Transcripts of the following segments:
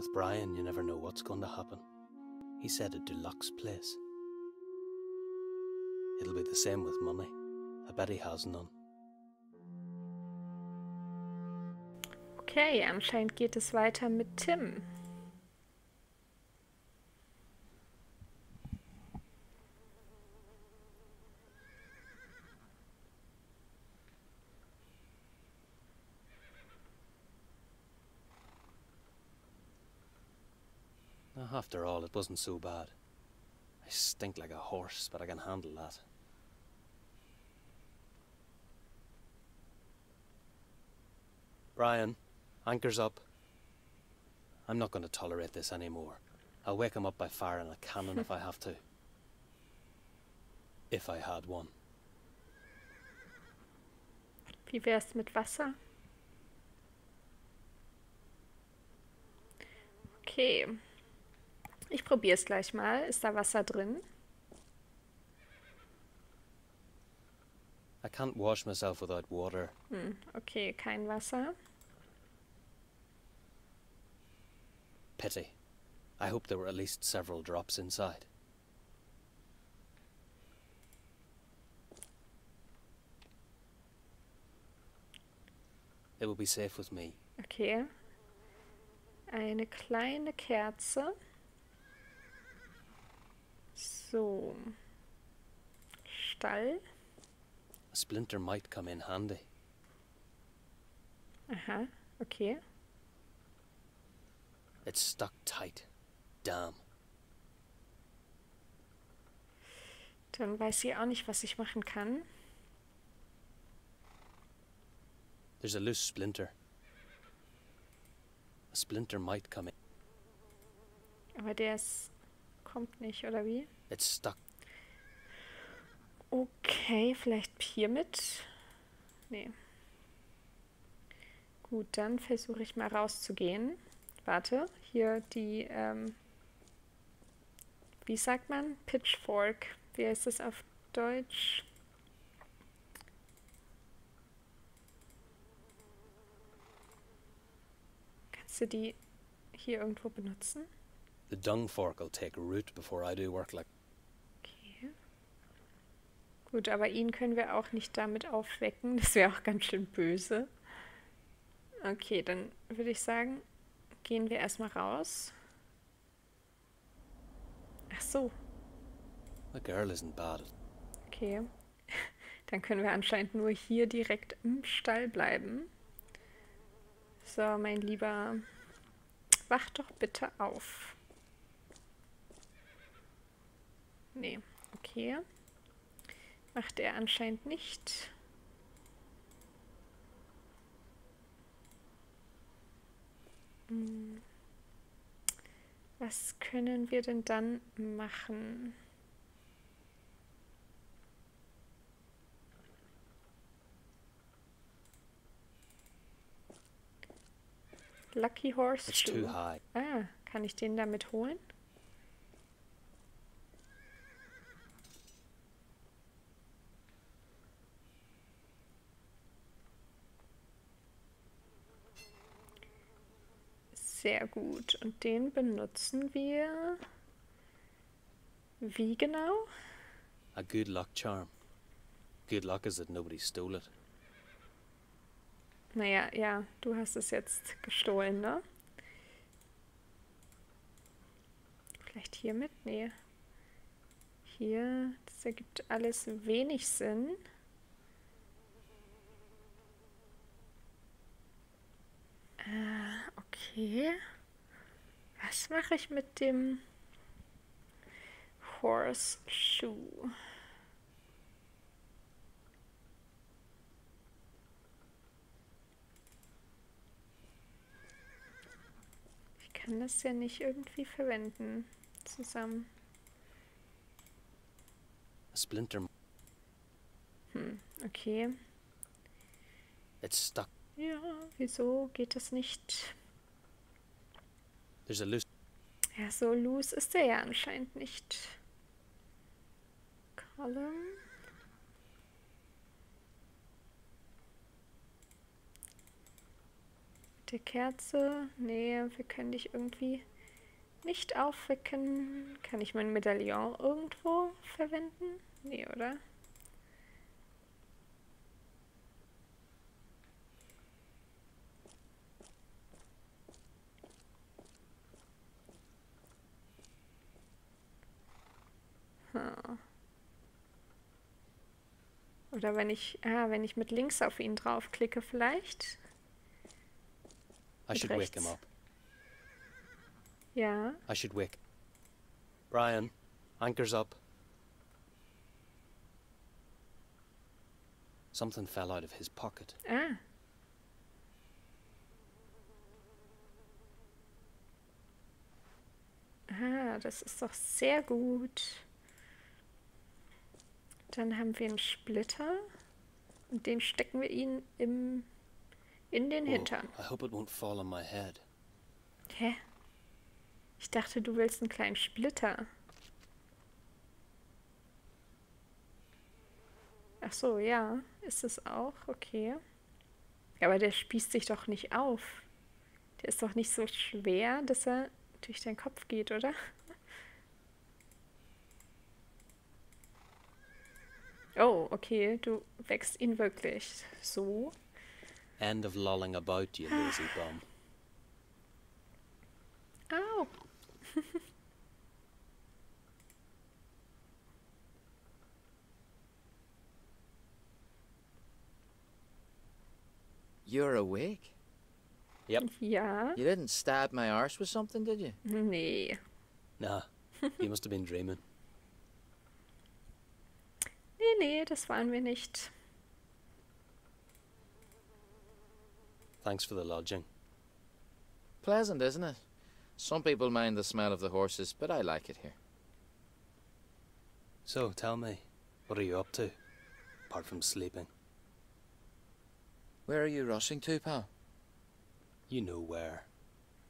With Brian, you never know what's going to happen. He said a deluxe place. It'll be the same with money. I bet he has none. Okay, anscheinend geht es weiter mit Tim. After all, it wasn't so bad. I stink like a horse, but I can handle that. Brian, anchor's up. I'm not going to tolerate this anymore. I'll wake him up by firing a cannon if I have to. If I had one. Wie wär's mit Wasser? Okay. Ich probiere es gleich mal. Ist da Wasser drin? I can't wash myself without water. Hm, okay, kein Wasser. Pity. I hope there were at least several drops inside. It will be safe with me. Okay. Eine kleine Kerze. So. Stall. A splinter might come in handy. Aha, okay. It's stuck tight. Damn. Dann weiß sie auch nicht, was ich machen kann. There's a loose splinter. A splinter might come in. Aber der ist, kommt nicht, oder wie? It's stuck. Okay, vielleicht hiermit? Nee. Gut, dann versuche ich mal rauszugehen. Warte, hier die, ähm, wie sagt man? Pitchfork. Wie heißt das auf Deutsch? Kannst du die hier irgendwo benutzen? The dung fork will take root before I do work like. Okay. Gut, aber ihn können wir auch nicht damit aufwecken. Das wäre auch ganz schön böse. Okay, dann würde ich sagen, gehen wir erstmal raus. Ach so, The girl isn't bad. okay. Dann können wir anscheinend nur hier direkt im Stall bleiben. So, mein Lieber, wach doch bitte auf. Nee, okay. Macht er anscheinend nicht. Hm. Was können wir denn dann machen? Lucky Horse. Ah, kann ich den damit holen? Sehr gut. Und den benutzen wir. Wie genau? A good luck charm. Good luck is that nobody stole it. Naja, ja, du hast es jetzt gestohlen, ne? Vielleicht hiermit? Nee. Hier, das ergibt alles wenig Sinn. Äh, okay. Was mache ich mit dem Horseshoe? Ich kann das ja nicht irgendwie verwenden zusammen. Splinter. Hm, okay. It's stuck. Ja, wieso geht das nicht? There's a loose. Ja, so loose ist er ja anscheinend nicht. Column. Der Kerze. Nee, wir können dich irgendwie nicht aufwecken. Kann ich mein Medaillon irgendwo verwenden? Nee, oder? Hm. Oder wenn ich, ah, wenn ich mit links auf ihn draufklicke vielleicht. I should wake him rechts. up. Ja. I should wake. Brian, anchor's up. Something fell out of his pocket. Ah. Ah, das ist doch sehr gut. Dann haben wir einen Splitter und den stecken wir ihn im, in den Hintern. I hope it won't fall on my head. Hä? Ich dachte, du willst einen kleinen Splitter. Ach so, ja, ist es auch, okay. Aber der spießt sich doch nicht auf. Der ist doch nicht so schwer, dass er durch deinen Kopf geht, oder? Oh, okay, du wächst ihn wirklich so. End of lolling about, you lazy ah. bum. Au. You're awake? Yep. Ja. You didn't stab my arse with something, did you? Nee. Nah, you must have been dreaming. Nee, nee, das waren wir nicht. Thanks for the lodging. Pleasant, isn't it? Some people mind the smell of the horses, but I like it here. So, tell me, what are you up to? Apart from sleeping. Where are you rushing to, pal? You know where.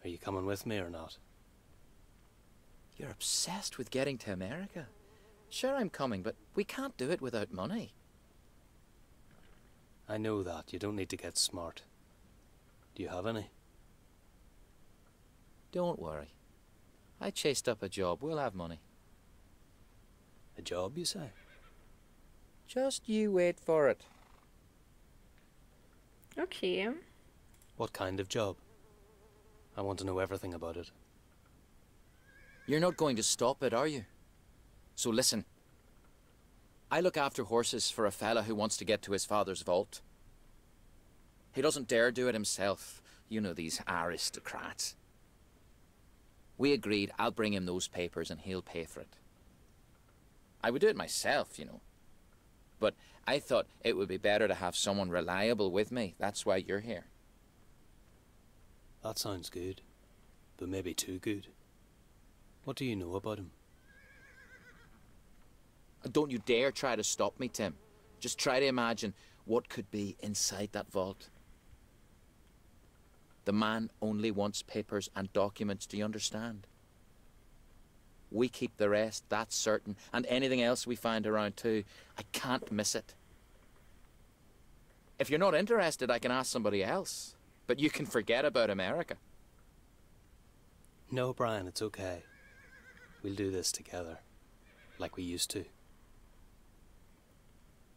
Are you coming with me or not? You're obsessed with getting to America. Sure, I'm coming, but we can't do it without money. I know that. You don't need to get smart. Do you have any? Don't worry. I chased up a job. We'll have money. A job, you say? Just you wait for it. Okay. What kind of job? I want to know everything about it. You're not going to stop it, are you? So listen. I look after horses for a fella who wants to get to his father's vault. He doesn't dare do it himself. You know these aristocrats. We agreed I'll bring him those papers and he'll pay for it. I would do it myself, you know. But I thought it would be better to have someone reliable with me. That's why you're here. That sounds good. But maybe too good. What do you know about him? Don't you dare try to stop me, Tim. Just try to imagine what could be inside that vault. The man only wants papers and documents, do you understand? We keep the rest, that's certain, and anything else we find around too. I can't miss it. If you're not interested, I can ask somebody else. But you can forget about America. No, Brian, it's okay. We'll do this together. Like we used to.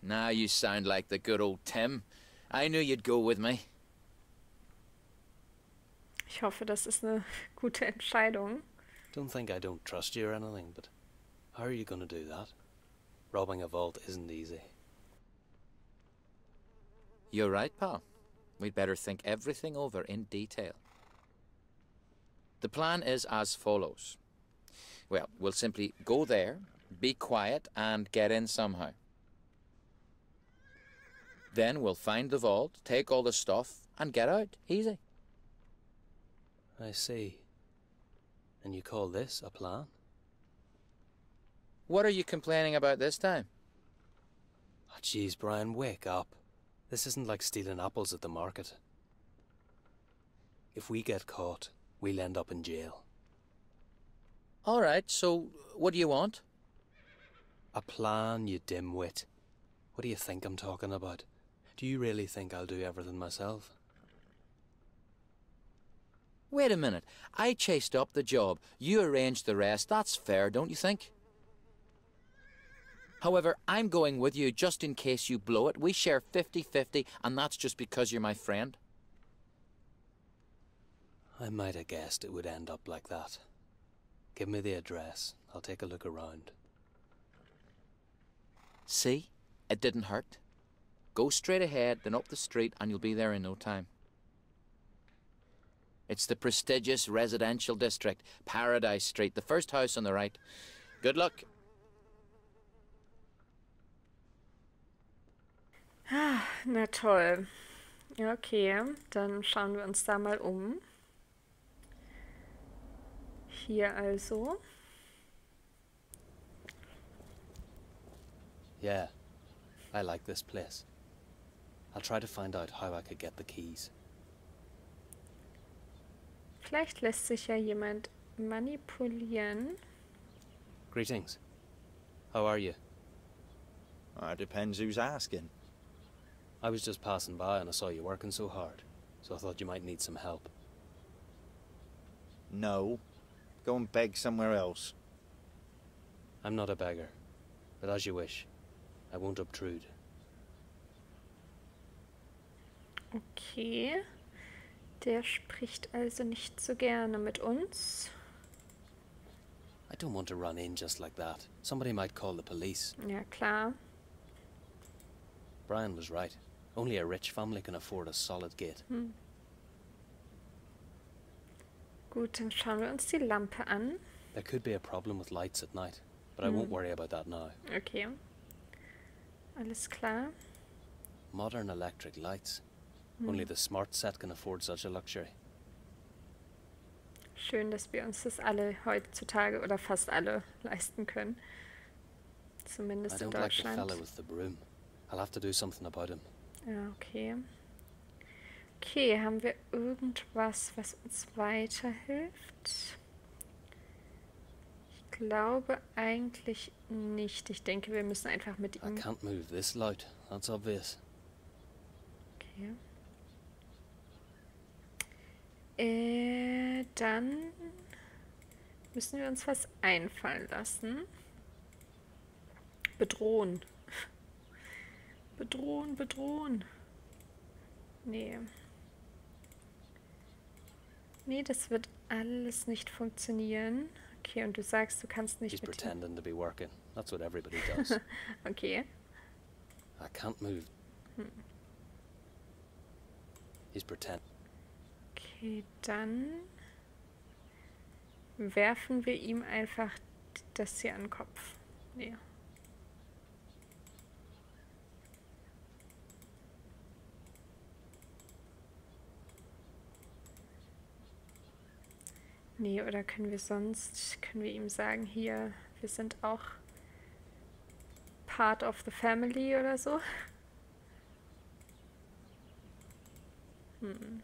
Now you sound like the good old Tim. I knew you'd go with me. Ich hoffe, das ist eine gute Entscheidung. Don't think I don't trust you or anything, but how are you going to do that? Robbing a vault isn't easy. You're right, pal. We'd better think everything over in detail. The plan is as follows. Well, we'll simply go there, be quiet, and get in somehow. Then we'll find the vault, take all the stuff, and get out. Easy. I see. And you call this a plan? What are you complaining about this time? Oh, jeez, Brian, wake up. This isn't like stealing apples at the market. If we get caught, we'll end up in jail. All right, so what do you want? A plan, you dimwit. What do you think I'm talking about? Do you really think I'll do everything myself? Wait a minute. I chased up the job. You arranged the rest. That's fair, don't you think? However, I'm going with you just in case you blow it. We share 50 50, and that's just because you're my friend. I might have guessed it would end up like that. Give me the address. I'll take a look around. See? It didn't hurt. Go straight ahead, then up the street, and you'll be there in no time. It's the prestigious residential district, Paradise Street, the first house on the right. Good luck. Ah, na toll. Okay, dann schauen wir uns da mal um. Hier also. Yeah, I like this place. I'll try to find out how I could get the keys. Vielleicht lässt sich ja jemand manipulieren. Greetings. How are you? Uh, it depends who's asking. I was just passing by and I saw you working so hard, so I thought you might need some help. No. Go and beg somewhere else. I'm not a beggar, but as you wish. I won't obtrude. Okay. Der spricht also nicht so gerne mit uns. I don't want to run in just like that. Somebody might call the police. Ja, klar. Brian was right. Only a rich family can afford a solid gate. Hm. Gut, dann schauen wir uns die Lampe an. There could be a problem with lights at night, but I won't worry about that now. Okay. Alles klar. Modern electric lights. Only the smart set can afford such a luxury. Schön, dass wir uns das alle heutzutage oder fast alle leisten können. I Zumindest in Deutschland. fella with the broom. I'll have to do something about him. Ja, okay. Okay, haben wir irgendwas, was uns weiterhilft? Ich glaube eigentlich nicht. Ich denke, wir müssen einfach mit I ihm. can't move this loud. That's obvious. Okay. Äh, dann müssen wir uns was einfallen lassen. Bedrohen. Bedrohen, bedrohen. Nee. Nee, das wird alles nicht funktionieren. Okay, und du sagst, du kannst He's nicht mit ihm. pretending to be working. That's what everybody does. Okay. I can't move. He's pretend. Okay, dann werfen wir ihm einfach das hier an den Kopf. Nee. Nee, oder können wir sonst, können wir ihm sagen, hier, wir sind auch part of the family oder so? Hm.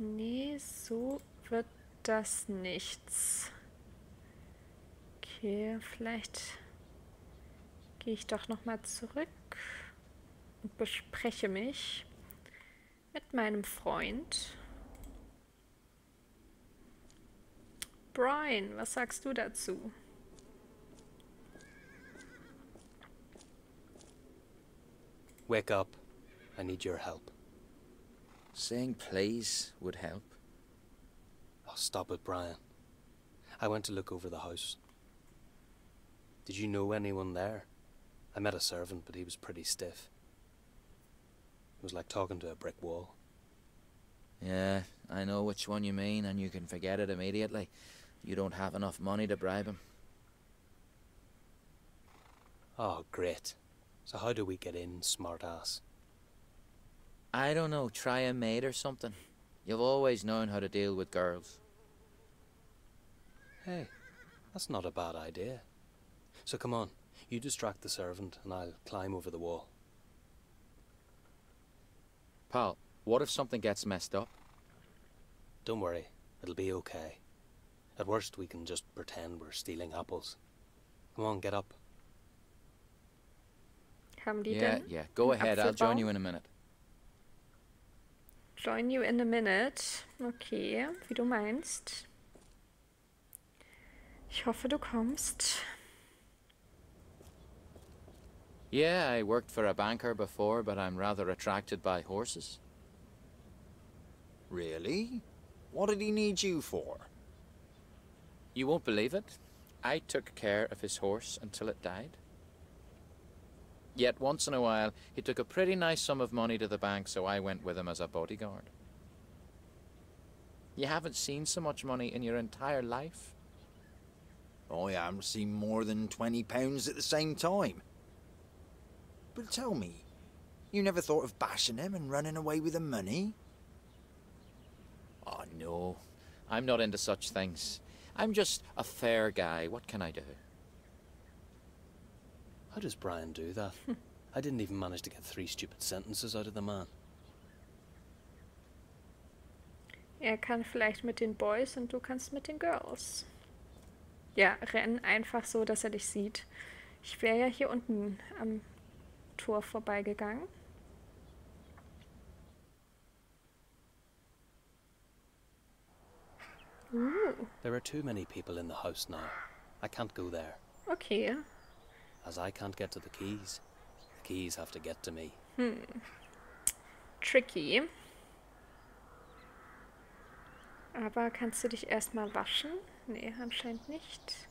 Nee, so wird das nichts. Okay, vielleicht gehe ich doch noch mal zurück und bespreche mich mit meinem Freund. Brian, was sagst du dazu? Wake up. I need your help. Saying please would help. Oh, stop it, Brian. I went to look over the house. Did you know anyone there? I met a servant, but he was pretty stiff. It was like talking to a brick wall. Yeah, I know which one you mean, and you can forget it immediately. You don't have enough money to bribe him. Oh, great. So how do we get in, smart ass? I don't know, try a maid or something. You've always known how to deal with girls. Hey, that's not a bad idea. So come on, you distract the servant, and I'll climb over the wall. Pal, what if something gets messed up? Don't worry, it'll be okay. At worst, we can just pretend we're stealing apples. Come on, get up. Haben die yeah, denn? yeah. Go ahead, I'll join you in a minute. Join you in a minute. Okay, wie du meinst. Ich hoffe, du kommst. Yeah, I worked for a banker before, but I'm rather attracted by horses. Really? What did he need you for? You won't believe it. I took care of his horse until it died. Yet once in a while, he took a pretty nice sum of money to the bank, so I went with him as a bodyguard. You haven't seen so much money in your entire life? Oh, yeah, I haven't seen more than twenty pounds at the same time. But tell me, you never thought of bashing him and running away with the money? Oh, no. I'm not into such things. I'm just a fair guy. What can I do? How does Brian do that? I didn't even manage to get three stupid sentences out of the man. Er kann vielleicht mit den Boys und du kannst mit den Girls. Ja, renn einfach so, dass er dich sieht. Ich wäre ja hier unten am Tor vorbeigegangen. Uh, There are too many people in the house now. I can't go there. okay. As I can't get to the keys, the keys have to get to me. Hmm. Tricky. Aber kannst du dich erstmal waschen? Nee, anscheinend nicht.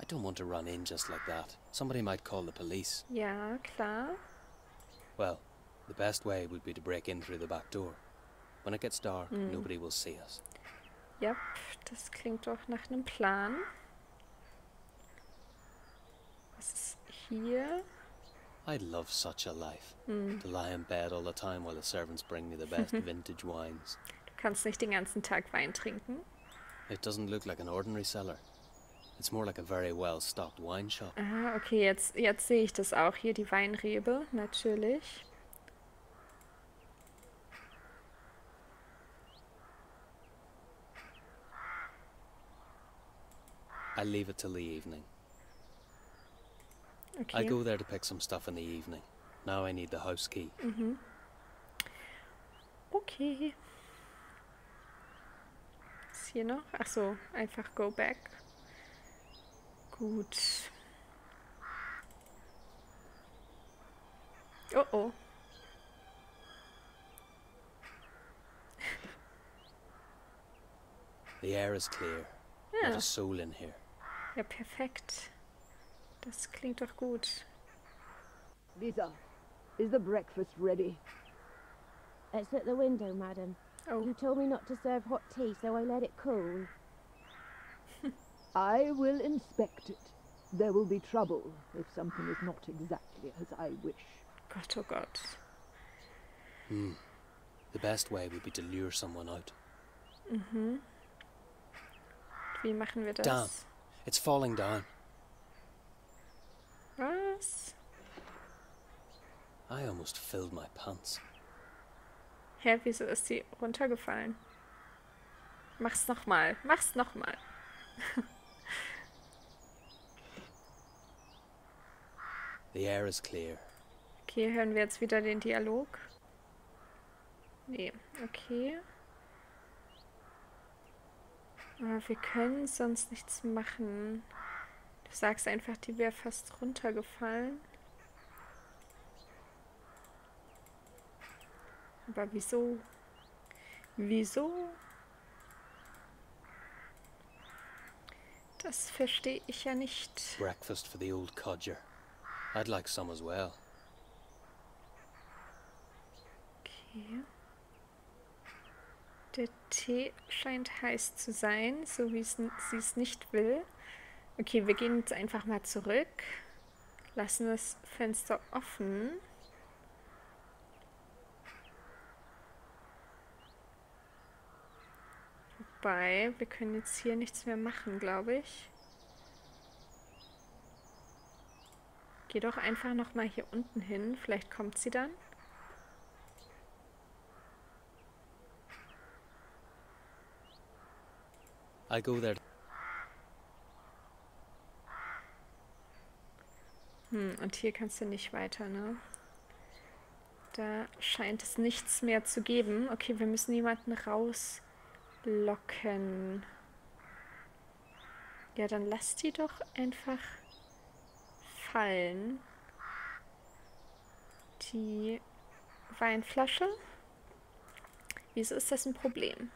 I don't want to run in just like that. Somebody might call the police. Ja, klar. Well, the best way would be to break in through the back door. When it gets dark, hmm. nobody will see us. Ja, das klingt doch nach einem Plan. Hier? I'd love such a life. To lie in bed all the time while the servants bring me the best vintage wines. Du kannst nicht den ganzen Tag Wein trinken. It doesn't look like an ordinary cellar. It's more like a very well stocked wine shop. Ah, okay, jetzt, jetzt sehe ich das auch hier, die Weinrebe, natürlich. I leave it till the evening. Okay. I go there to pick some stuff in the evening. Now I need the house key. Mm-hmm. Okay. Was ist hier noch? Ach so, einfach go back. Gut. Oh oh. The air is clear. Not Ja, a soul in here. ja, perfekt. Das klingt doch gut. Lisa, is the breakfast ready? It's at the window, madam. Oh, You told me not to serve hot tea, so I let it cool. I will inspect it. There will be trouble if something is not exactly as I wish. Gott, oh Gott. The best way would be to lure someone out. Mhm. Wie machen wir das? Damn. It's falling down. Was? I almost filled my pants. Hä, wieso ist sie runtergefallen? Mach's nochmal. Mach's nochmal. The air is clear. Okay, hören wir jetzt wieder den Dialog? Nee, okay. Aber wir können sonst nichts machen. Du sagst einfach, die wäre fast runtergefallen. Aber wieso? Wieso? Das verstehe ich ja nicht. Breakfast for the old codger. I'd like some as well. Okay. Der Tee scheint heiß zu sein, so wie sie es nicht will. Okay, wir gehen jetzt einfach mal zurück. Lassen das Fenster offen. Wobei, wir können jetzt hier nichts mehr machen, glaube ich. Geh doch einfach noch mal hier unten hin. Vielleicht kommt sie dann. I go there. Hm, und hier kannst du nicht weiter, ne? Da scheint es nichts mehr zu geben. Okay, wir müssen jemanden rauslocken. Ja, dann lass die doch einfach fallen. Die Weinflasche. Wieso ist das ein Problem?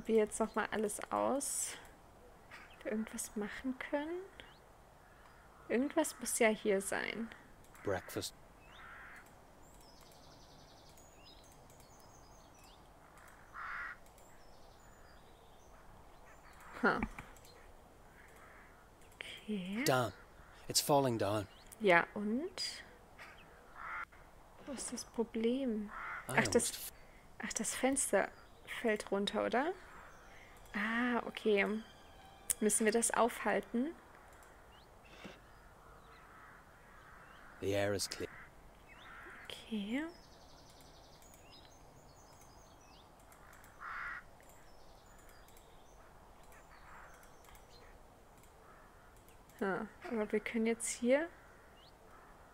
Probiere jetzt noch mal alles aus. Wir irgendwas machen können. Irgendwas muss ja hier sein. Breakfast. Huh. Okay. Down. It's falling down. Ja, und? Wo ist das Problem? Ach, das, ach, das Fenster fällt runter, oder? Ah, okay. Müssen wir das aufhalten? The air is clear. Okay. Ja, aber wir können jetzt hier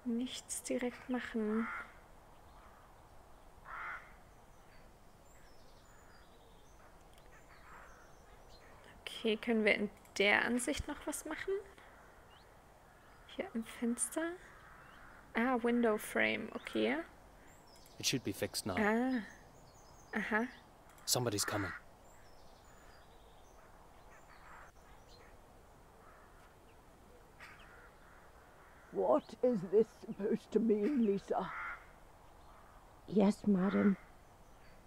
nichts direkt machen. Okay, können wir in der Ansicht noch was machen? Hier im Fenster? Ah, Window Frame, okay. It should be fixed now. Ah. Aha. Somebody's coming. What is this supposed to mean, Lisa? Yes, madam.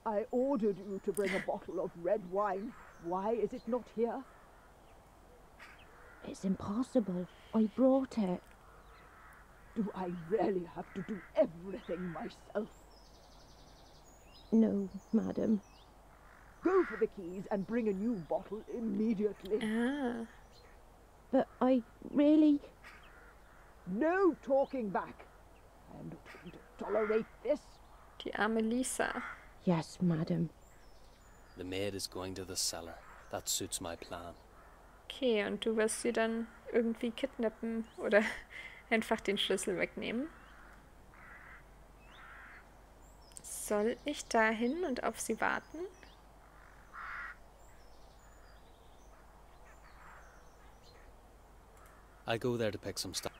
I ordered you to bring a bottle of red wine. Why is it not here? It's impossible. I brought it. Do I really have to do everything myself? No, madam. Go for the keys and bring a new bottle immediately. Ah. But I really. No talking back. I am not going to tolerate this. Die arme Lisa. Yes, madam. The maid is going to the cellar. That suits my plan. Okay, und du wirst sie dann irgendwie kidnappen oder einfach den Schlüssel wegnehmen. Soll ich dahin und auf sie warten? I'll go there to pick some stuff.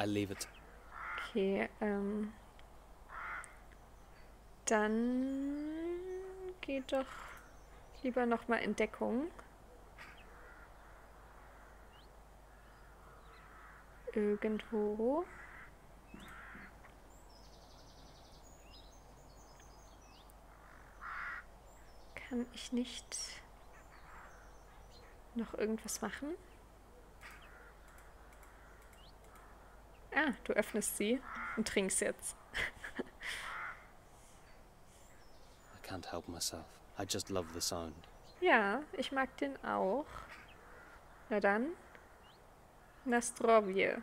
I'll leave it. Okay, ähm. Dann geht doch lieber nochmal in Deckung. Irgendwo. Kann ich nicht noch irgendwas machen? Ah, du öffnest sie und trinkst jetzt. Can't help myself. I just love the sound. Ja, ich mag den auch. Na dann. Nastrovje.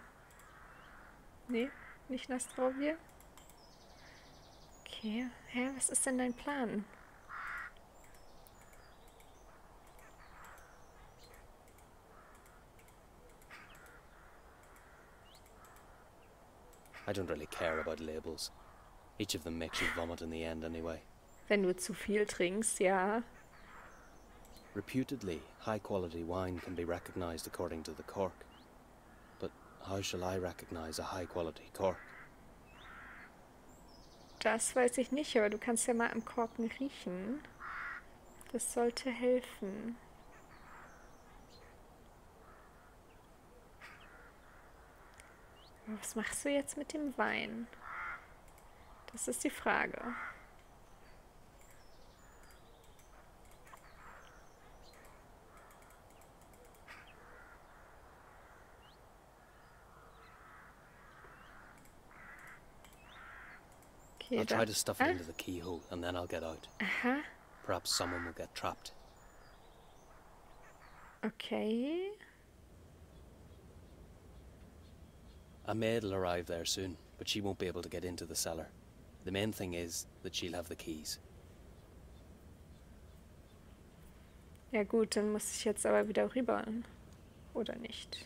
Nee, nicht Nastrovje. Okay. Hä, was ist denn dein Plan? I don't really care about labels. Each of them makes you vomit in the end anyway. Wenn du zu viel trinkst, ja. Reputedly, high quality wine can be recognized according to the cork. But how shall I recognize a high quality cork? Das weiß ich nicht, aber du kannst ja mal am Korken riechen. Das sollte helfen. Was machst du jetzt mit dem Wein? Das ist die Frage. I'll try to stuff it into the keyhole and then I'll get out. Aha, Perhaps someone will get trapped. okay. A maid'll arrive there soon, but she won't be able to get into the cellar. The main thing is that she'll have the keys. Ja gut, dann muss ich jetzt aber wieder rüber. Oder nicht?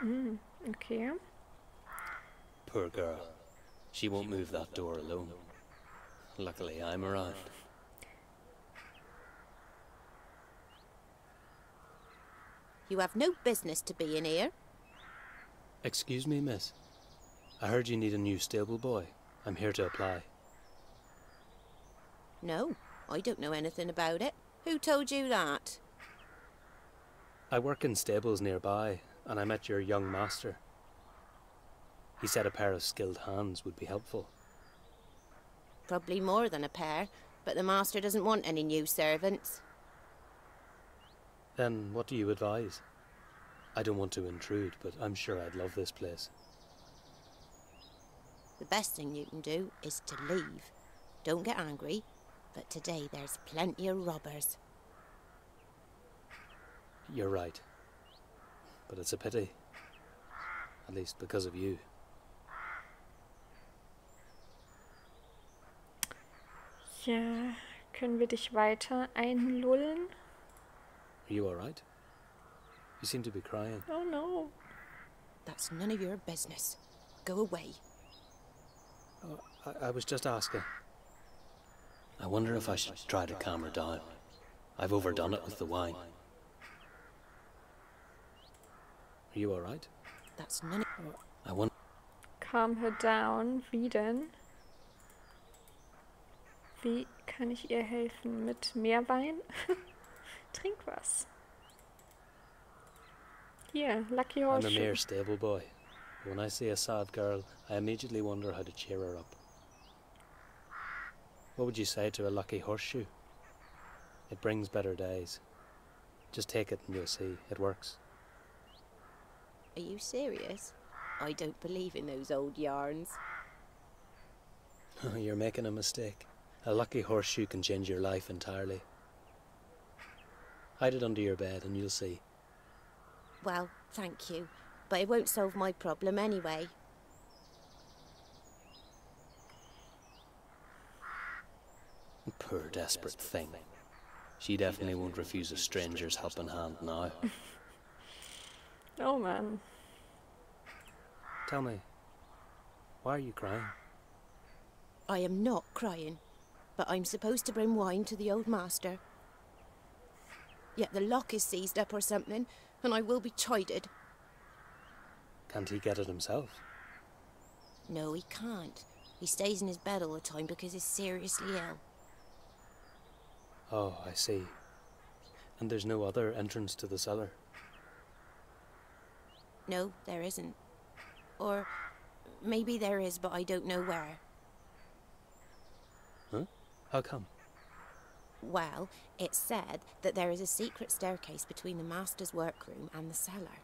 Hm, okay. Poor girl. She won't move that door alone. Luckily, I'm around. You have no business to be in here. Excuse me, miss. I heard you need a new stable boy. I'm here to apply. No, I don't know anything about it. Who told you that? I work in stables nearby, and I met your young master. He said a pair of skilled hands would be helpful. Probably more than a pair, but the master doesn't want any new servants. Then what do you advise? I don't want to intrude, but I'm sure I'd love this place. The best thing you can do is to leave. Don't get angry, but today there's plenty of robbers. You're right. But it's a pity. At least because of you. Ja, können wir dich weiter einlullen? Are you alright? You seem to be crying. Oh no. That's none of your business. Go away. Oh, I, I was just asking. I wonder if I should try to calm her down. I've overdone it with the wine. Are you alright? That's none of... I wonder. Calm her down. Wie denn? Wie kann ich ihr helfen? Mit mehr Wein? Trink was. Hier, Lucky I'm a Horseshoe. mere stable boy. When I see a sad girl, I immediately wonder how to cheer her up. What would you say to a lucky horseshoe? It brings better days. Just take it and you'll see, it works. Are you serious? I don't believe in those old yarns. You're making a mistake. A lucky horseshoe can change your life entirely. Hide it under your bed and you'll see. Well, thank you, but it won't solve my problem anyway. Poor desperate thing. She definitely won't refuse a stranger's helping hand now. Oh man. Tell me, why are you crying? I am not crying, but I'm supposed to bring wine to the old master. Yet the lock is seized up or something, and I will be chided. Can't he get it himself? No, he can't. He stays in his bed all the time because he's seriously ill. Oh, I see. And there's no other entrance to the cellar. No, there isn't. Or maybe there is, but I don't know where. Huh? How come? Well, it's said that there is a secret staircase between the master's workroom and the cellar.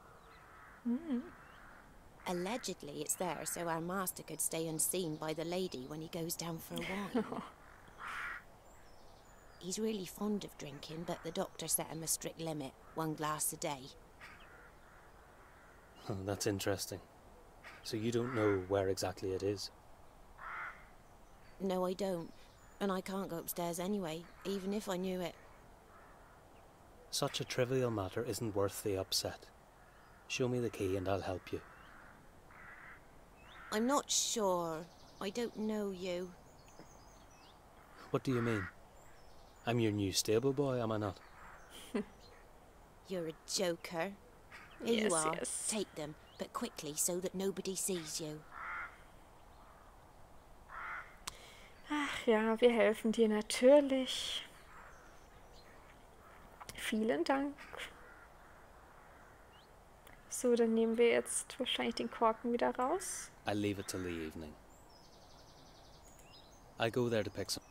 Mm. Allegedly, it's there so our master could stay unseen by the lady when he goes down for a wine. He's really fond of drinking, but the doctor set him a strict limit one glass a day. Oh, that's interesting. So you don't know where exactly it is? No, I don't. And I can't go upstairs anyway, even if I knew it. Such a trivial matter isn't worth the upset. Show me the key and I'll help you. I'm not sure. I don't know you. What do you mean? I'm your new stable boy, am I not? You're a joker. Here Yes, you are. yes. Take them, but quickly so that nobody sees you. Ach ja, wir helfen dir natürlich. Vielen Dank. So, dann nehmen wir jetzt wahrscheinlich den Korken wieder raus. I'll leave it till the evening. I'll go there to pick some.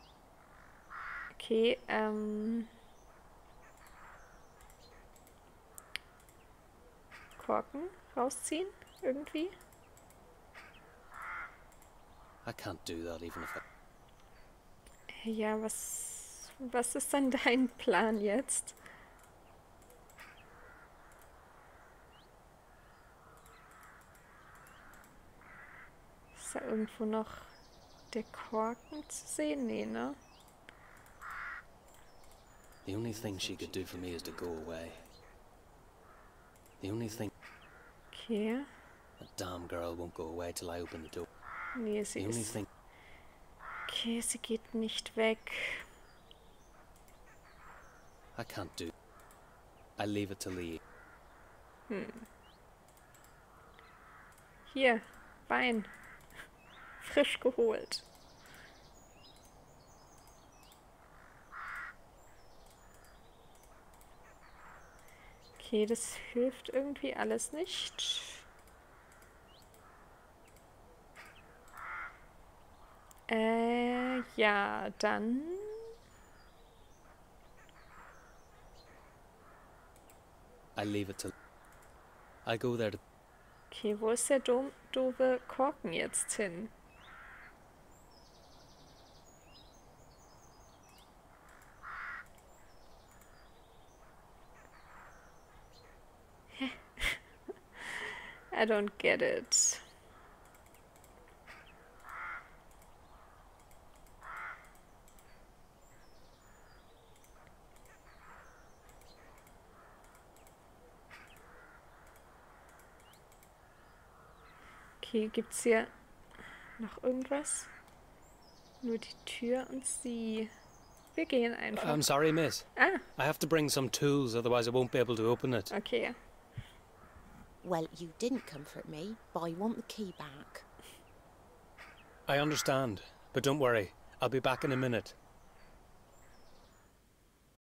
Okay, ähm. Korken rausziehen? Irgendwie? Ja, was, was ist denn dein Plan jetzt? Ist da irgendwo noch der Korken zu sehen? Nee, ne? The only thing she could do for me is to go away. The only thing... Okay. That damn girl won't go away till I open the door. Nee, sie ist... Okay, sie geht nicht weg. I can't do. I leave it to Lee. Hier, Wein. Frisch geholt. Okay, das hilft irgendwie alles nicht. Äh, ja, dann. I leave it to. I go there to. Okay, wo ist der doofe Korken jetzt hin? Hä? I don't get it. Okay, gibt's hier noch irgendwas? Nur die Tür und sie. Wir gehen einfach. I'm sorry, miss. ah, I have to bring some tools, otherwise I won't be able to open it. okay. Well, you didn't comfort me, but I want the key back. I understand, but don't worry. I'll be back in a minute.